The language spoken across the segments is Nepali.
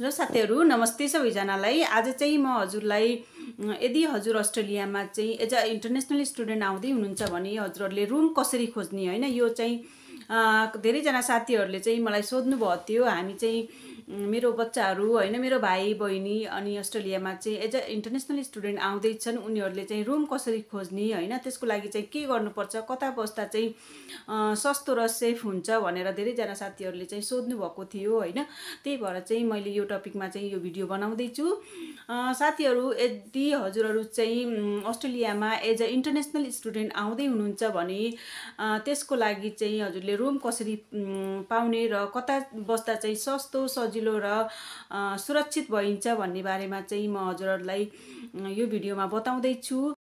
हेलो साथीहरू नमस्ते सबैजनालाई। आज चाहिँ म हजुरलाई यदि हजुर अस्ट्रेलियामा चाहिँ एज अ इन्टरनेसनल स्टुडेन्ट आउँदै हुनुहुन्छ भने हजुरहरूले रुम कसरी खोज्ने होइन? यो चाहिँ धेरैजना साथीहरूले चाहिँ मलाई सोध्नुभएको थियो। हामी चाहिँ मेरो बच्चाहरू होइन मेरो भाइ बहिनी अनि अस्ट्रेलियामा चाहिँ एज अ इन्टरनेसनल स्टुडेन्ट आउँदैछन् उनीहरूले चाहिँ रुम कसरी खोज्ने होइन त्यसको लागि चाहिँ के गर्नुपर्छ कता बस्दा चाहिँ सस्तो र सेफ हुन्छ भनेर धेरैजना साथीहरूले चाहिँ सोध्नु भएको थियो होइन। त्यही भएर चाहिँ मैले यो टपिकमा चाहिँ यो भिडियो बनाउँदैछु। साथीहरू यदि हजुरहरू चाहिँ अस्ट्रेलियामा एज अ इन्टरनेसनल स्टुडेन्ट आउँदै हुनुहुन्छ भने त्यसको लागि चाहिँ हजुरले रुम कसरी पाउने र कता बस्दा चाहिँ सस्तो सजिलो र अँ, सुरक्षित भइन्छ भन्ने बारेमा चाहिँ म हजुरहरूलाई यो भिडियोमा बताउँदैछु।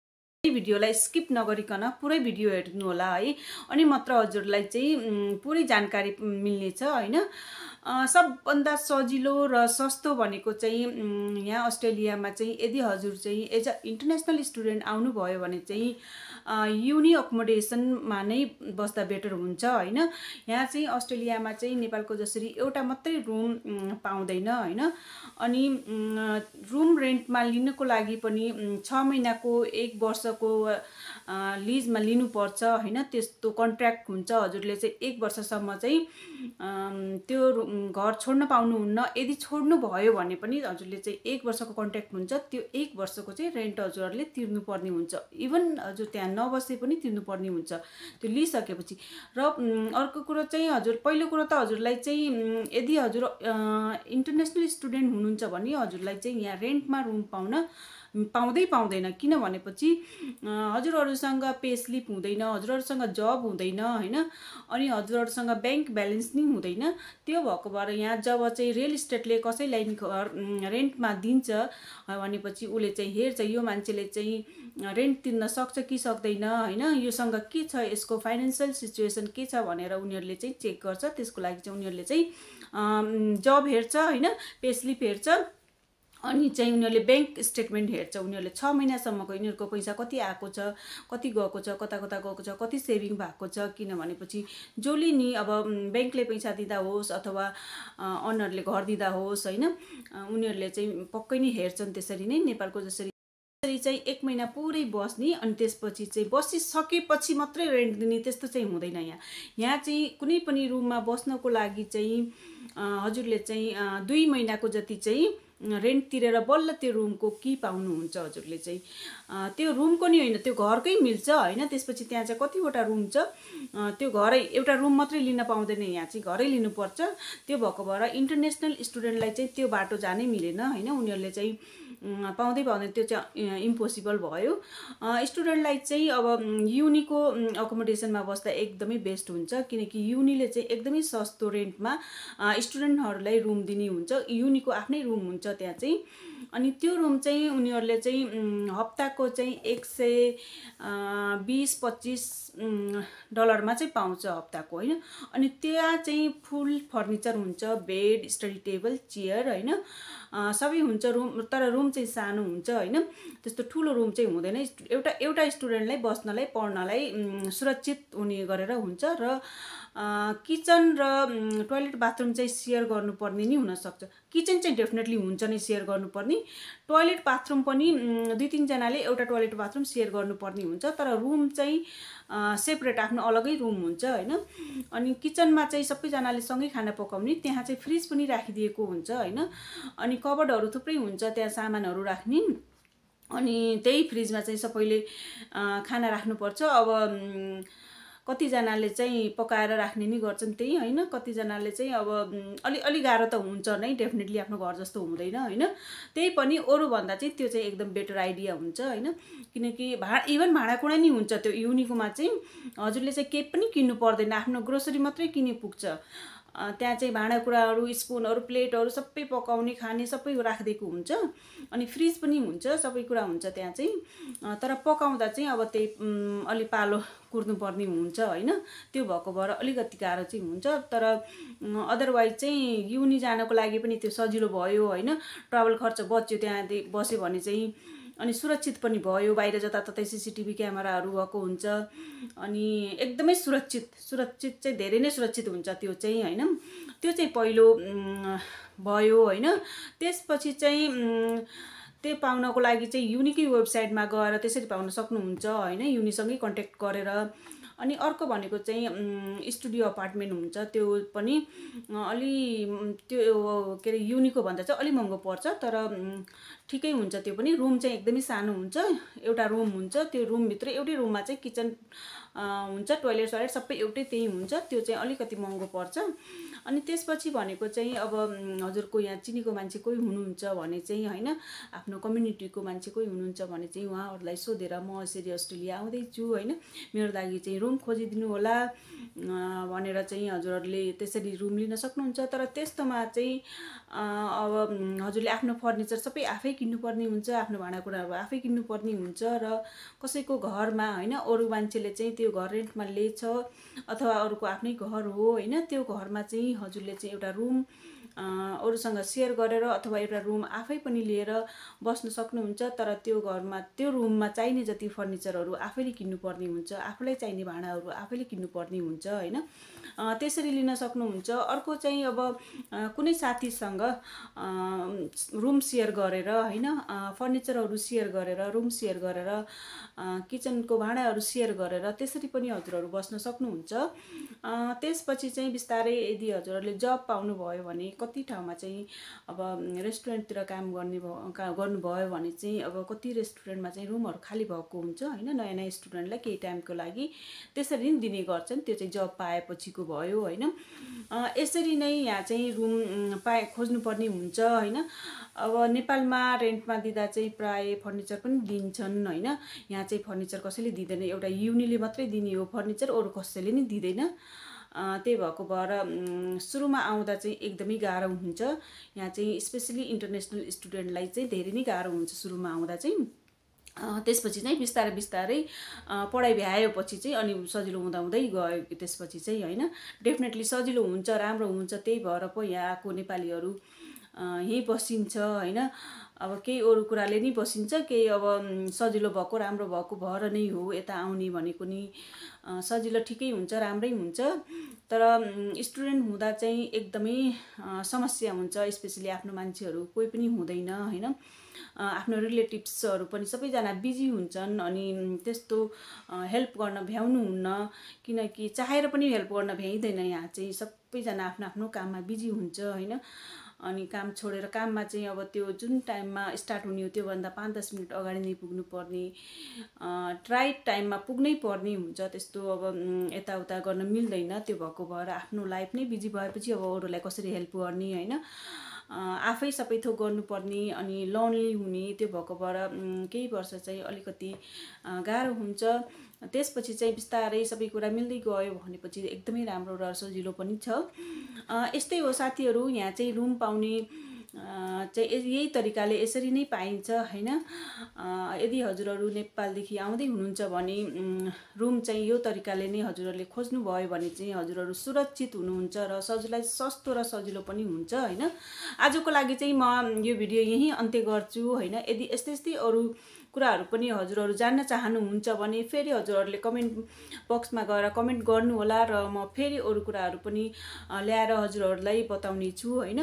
भिडियोलाई स्किप नगरिकन पुरै भिडियो हेर्नु होला है। अनि मात्र हजुरलाई चाहिँ पुरै जानकारी मिल्नेछ होइन? सबभन्दा सजिलो र सस्तो भनेको चाहिँ यहाँ अस्ट्रेलियामा चाहिँ यदि हजुर चाहिँ एज अ इन्टरनेसनल स्टुडेन्ट आउनुभयो भने चाहिँ युनि अकोमोडेसनमा नै बस्दा बेटर हुन्छ होइन? यहाँ चाहिँ अस्ट्रेलियामा चाहिँ नेपालको जसरी एउटा मात्रै रुम पाउँदैन होइन? अनि रुम रेन्टमा लिनको लागि पनि छ महिनाको एक वर्षको लिजमा लिनुपर्छ होइन? त्यस्तो कन्ट्र्याक्ट हुन्छ। हजुरले चाहिँ एक वर्षसम्म चाहिँ त्यो घर छोड्न पाउनुहुन्न। यदि छोड्नु भयो भने पनि हजुरले चाहिँ एक वर्षको कन्ट्र्याक्ट हुन्छ। त्यो एक वर्षको चाहिँ रेन्ट हजुरहरूले तिर्नुपर्ने हुन्छ। इभन हजुर त्यहाँ नबसे पनि तिर्नुपर्ने हुन्छ। त्यो लिइसकेपछि। र अर्को कुरो चाहिँ हजुर पहिलो कुरो त हजुरलाई चाहिँ यदि हजुर इन्टरनेसनल स्टुडेन्ट हुनुहुन्छ भने हजुरलाई चाहिँ यहाँ रेन्टमा रुम पाउन पाउँदै पाउँदैन किन भनेपछि हजुरहरूसँग पे स्लिप हुँदैन हजुरहरूसँग जब हुँदैन होइन? अनि हजुरहरूसँग ब्याङ्क ब्यालेन्स नै हुँदैन। त्यो भएको भएर यहाँ जब चाहिँ रियल इस्टेटले कसैलाई रेन्टमा दिन्छ भनेपछि उसले चाहिँ हेर्छ यो मान्छेले चाहिँ रेन्ट तिर्न सक्छ कि सक्दैन होइन? योसँग के छ यसको फाइनेन्सियल सिचुएसन के छ भनेर उनीहरूले चाहिँ चेक गर्छ। त्यसको लागि चाहिँ उनीहरूले चाहिँ जब हेर्छ होइन? पे स्लिप हेर्छ। अनि चाहिँ उनीहरूले ब्याङ्क स्टेटमेन्ट हेर्छ उनीहरूले छ महिनासम्मको यिनीहरूको पैसा कति आएको छ कति गएको छ कता कता गएको छ कति सेभिङ भएको छ किन भनेपछि जसले नि अब ब्याङ्कले पैसा दिँदा होस् अथवा अनरले घर दिँदा होस् होइन उनीहरूले चाहिँ पक्कै नै हेर्छन् त्यसरी नै नेपालको जसरी। त्यसरी चाहिँ एक महिना पुरै बस्ने अनि त्यसपछि चाहिँ बसिसकेपछि मात्रै रेन्ट दिने त्यस्तो चाहिँ हुँदैन यहाँ। यहाँ चाहिँ कुनै पनि रुममा बस्नको लागि चाहिँ हजुरले चाहिँ दुई महिनाको जति चाहिँ रेन्ट तिरेर बल्ल त्यो रुमको कि पाउनुहुन्छ हजुरले चाहिँ? त्यो रुमको नि होइन त्यो घरकै मिल्छ होइन? त्यसपछि त्यहाँ चाहिँ कतिवटा रुम छ? त्यो घरै एउटा रुम मात्रै लिन पाउँदैन यहाँ चाहिँ घरै लिनुपर्छ। त्यो भएको भएर इन्टरनेसनल स्टुडेन्टलाई चाहिँ त्यो बाटो जानै मिलेन होइन? उनीहरूले चाहिँ पाउँदै पाउँदैन त्यो चाहिँ इम्पोसिबल भयो। स्टुडेन्टलाई चाहिँ अब युनिको अकोमोडेसनमा बस्दा एकदमै बेस्ट हुन्छ। किनकि युनिले चाहिँ एकदमै सस्तो रेन्टमा स्टुडेन्टहरूलाई रुम दिने हुन्छ। युनिको आफ्नै रुम हुन्छ त्यहाँ चाहिँ। अनि त्यो रुम चाहिँ उनीहरूले चाहिँ हप्ताको चाहिँ एक सय बिस पच्चिस डलरमा चाहिँ पाउँछ हप्ताको होइन? अनि त्यहाँ चाहिँ फुल फर्निचर हुन्छ बेड स्टडी टेबल चेयर होइन? सबै हुन्छ रुम तर रुम चाहिँ सानो हुन्छ होइन? त्यस्तो ठुलो रुम चाहिँ हुँदैन। एउटा एउटा स्टुडेन्टलाई बस्नलाई पढ्नलाई सुरक्षित हुने गरेर हुन्छ र किचन र टोइलेट बाथरुम चाहिँ सेयर गर्नुपर्ने नि हुनसक्छ। किचन चाहिँ डेफिनेटली हुन्छ नै सेयर गर्नुपर्ने। टोइलेट बाथरुम पनि दुई तिनजनाले एउटा टोइलेट बाथरुम सेयर गर्नुपर्ने हुन्छ तर रुम चाहिँ सेपरेट आफ्नो अलगै रुम हुन्छ होइन? अनि किचनमा चाहिँ सबैजनाले सँगै खाना पकाउने त्यहाँ चाहिँ फ्रिज पनि राखिदिएको हुन्छ होइन? अनि कबर्डहरू थुप्रै हुन्छ त्यहाँ सामानहरू राख्ने। अनि त्यही फ्रिजमा चाहिँ सबैले खाना राख्नुपर्छ। अब कतिजनाले चाहिँ पकाएर राख्ने नि गर्छन् त्यही होइन। कतिजनाले चाहिँ अब अलि अलि गाह्रो त हुन्छ नै डेफिनेटली आफ्नो घर जस्तो हुँदैन होइन। त्यही पनि अरूभन्दा चाहिँ त्यो चाहिँ एकदम बेटर आइडिया हुन्छ होइन। किनकि भा इभन भाँडाकुँडा नि हुन्छ त्यो युनिकोमा चाहिँ। हजुरले चाहिँ केही पनि किन्नु पर्दैन आफ्नो ग्रोसरी मात्रै किने पुग्छ त्यहाँ चाहिँ भाँडाकुँडाहरू स्पुनहरू प्लेटहरू सबै पकाउने खाने सबै राखिदिएको हुन्छ। अनि फ्रिज पनि हुन्छ सबै कुरा हुन्छ त्यहाँ चाहिँ। तर पकाउँदा चाहिँ अब त्यही अलि पालो कुर्नुपर्ने हुन्छ होइन? त्यो भएको भएर अलिकति गाह्रो चाहिँ हुन्छ। तर अदरवाइज चाहिँ युनि जानको लागि पनि त्यो सजिलो भयो होइन? ट्राभल खर्च बच्यो त्यहाँ बस्यो भने चाहिँ अनि सुरक्षित पनि भयो। बाहिर जताततै सिसिटिभी क्यामेराहरू भएको हुन्छ। अनि एकदमै सुरक्षित सुरक्षित चाहिँ धेरै नै सुरक्षित हुन्छ त्यो चाहिँ होइन? त्यो चाहिँ पहिलो भयो होइन? त्यसपछि चाहिँ त्यो पाउनको लागि चाहिँ युनिकै वेबसाइटमा गएर त्यसरी पाउन सक्नुहुन्छ होइन? युनिसँगै कन्ट्याक्ट गरेर। अनि अर्को भनेको चाहिँ स्टुडियो अपार्टमेन्ट हुन्छ त्यो पनि अलि त्यो के अरे युनिको भन्दा चाहिँ अलिक महँगो पर्छ तर ठिकै हुन्छ त्यो पनि। रुम चाहिँ एकदमै सानो हुन्छ एउटा रुम हुन्छ त्यो रुमभित्र एउटै रुममा चाहिँ किचन हुन्छ टोइलेट सोइलेट सबै एउटै त्यही हुन्छ त्यो चाहिँ अलिकति महँगो पर्छ। अनि त्यसपछि भनेको चाहिँ अब हजुरको यहाँ चिनीको मान्छे कोही हुनुहुन्छ भने चाहिँ होइन आफ्नो कम्युनिटीको मान्छे कोही हुनुहुन्छ भने चाहिँ उहाँहरूलाई सोधेर म यसरी अस्ट्रेलिया आउँदैछु होइन। मेरो लागि चाहिँ रुम खोजिदिनु होला भनेर चाहिँ हजुरहरूले त्यसरी रुम लिन सक्नुहुन्छ। तर त्यस्तोमा चाहिँ अब हजुरले आफ्नो फर्निचर सबै आफै किन्नुपर्ने हुन्छ आफ्नो भाँडाकुँडाहरू आफै किन्नुपर्ने हुन्छ र कसैको घरमा होइन अरू मान्छेले चाहिँ त्यो घर रेन्टमा लिएछ अथवा अरूको आफ्नै घर हो होइन? त्यो घरमा चाहिँ हजुरले चाहिँ एउटा रुम अरूसँग सेयर गरेर अथवा एउटा रुम आफै पनि लिएर बस्न सक्नुहुन्छ तर त्यो घरमा त्यो रुममा चाहिने जति फर्निचरहरू आफैले किन्नुपर्ने हुन्छ आफूलाई चाहिने भाँडाहरू आफैले किन्नुपर्ने हुन्छ होइन? त्यसरी लिन सक्नुहुन्छ। अर्को चाहिँ अब कुनै साथीसँग रुम सेयर गरेर होइन? फर्निचरहरू सेयर गरेर रुम सेयर गरेर किचनको भाँडाहरू सेयर गरेर त्यसरी पनि हजुरहरू बस्न सक्नुहुन्छ। त्यसपछि चाहिँ बिस्तारै यदि हजुरहरूले जब पाउनुभयो भने कति ठाउँमा चाहिँ अब रेस्टुरेन्टतिर काम गर्ने भयो गर्नुभयो भने चाहिँ अब कति रेस्टुरेन्टमा चाहिँ रुमहरू खाली भएको हुन्छ होइन? नयाँ नयाँ स्टुडेन्टलाई केही टाइमको लागि त्यसरी नै दिने गर्छन्। त्यो चाहिँ जब पाएपछिको भयो होइन। यसरी नै यहाँ चाहिँ रुम पाए खोज्नुपर्ने हुन्छ होइन। अब नेपालमा रेन्टमा दिँदा चाहिँ प्राय फर्निचर पनि दिन्छन् होइन। यहाँ चाहिँ फर्निचर कसैले दिँदैन। एउटा युनिले मात्रै दिने हो फर्निचर अरू कसैले नि दिँदैन। त्यही भएको भएर सुरुमा आउँदा चाहिँ एकदमै गाह्रो हुन्छ। यहाँ चाहिँ स्पेसली इन्टरनेसनल स्टुडेन्टलाई चाहिँ धेरै नै गाह्रो हुन्छ सुरुमा आउँदा चाहिँ। त्यसपछि चाहिँ बिस्तारै बिस्तारै पढाइ भ्याएपछि चाहिँ अनि सजिलो हुँदा हुँदै गयो त्यसपछि चाहिँ होइन? डेफिनेटली सजिलो हुन्छ राम्रो हुन्छ त्यही भएर पो यहाँ आएको नेपालीहरू यहीँ बसिन्छ होइन? अब केही अरू कुराले नि बसिन्छ केही अब सजिलो भएको राम्रो भएको भएर नै हो यता आउने भनेको नि सजिलो ठिकै हुन्छ राम्रै हुन्छ। तर स्टुडेन्ट हुँदा चाहिँ एकदमै समस्या हुन्छ स्पेसली आफ्नो मान्छेहरू कोही पनि हुँदैन होइन? आफ्नो रिलेटिभ्सहरू पनि सबैजना बिजी हुन्छन् अनि त्यस्तो हेल्प गर्न भ्याउनुहुन्न किनकि चाहेर पनि हेल्प गर्न भ्याइँदैन यहाँ चाहिँ सबैजना आफ्नो आफ्नो काममा बिजी हुन्छ होइन? अनि काम छोडेर काममा चाहिँ अब त्यो जुन टाइममा स्टार्ट हुने हो त्योभन्दा पाँच दस मिनट अगाडि नै पुग्नु पर्ने राइट टाइममा पुग्नै पर्ने हुन्छ त्यस्तो अब यताउता गर्न मिल्दैन। त्यो भएको भएर आफ्नो लाइफ नै बिजी भएपछि अब अरूलाई कसरी हेल्प गर्ने होइन? आफै सबै थोक गर्नुपर्ने अनि लोनली हुने त्यो भएको भएर केही वर्ष चाहिँ अलिकति गाह्रो हुन्छ। त्यसपछि चाहिँ बिस्तारै सबै कुरा मिल्दै गयो भनेपछि एकदमै राम्रो र सजिलो पनि छ। यस्तै हो साथीहरू यहाँ चाहिँ रुम पाउने चाहिँ यही तरिकाले यसरी नै पाइन्छ होइन? यदि हजुरहरू नेपालदेखि आउँदै हुनुहुन्छ भने रुम चाहिँ यो तरिकाले नै हजुरहरूले खोज्नुभयो भने चाहिँ हजुरहरू सुरक्षित हुनुहुन्छ र सजिलै सस्तो र सजिलो पनि हुन्छ होइन? आजको लागि चाहिँ म यो भिडियो यहीँ अन्त्य गर्छु होइन? यदि यस्तै यस्तै अरू कुराहरू पनि हजुरहरू जान्न चाहनुहुन्छ भने फेरि हजुरहरूले कमेन्ट बक्समा गएर कमेन्ट गर्नुहोला र म फेरि अरू कुराहरू पनि ल्याएर हजुरहरूलाई बताउने छु होइन?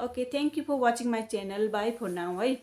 Okay thank you for watching my channel bye for now है?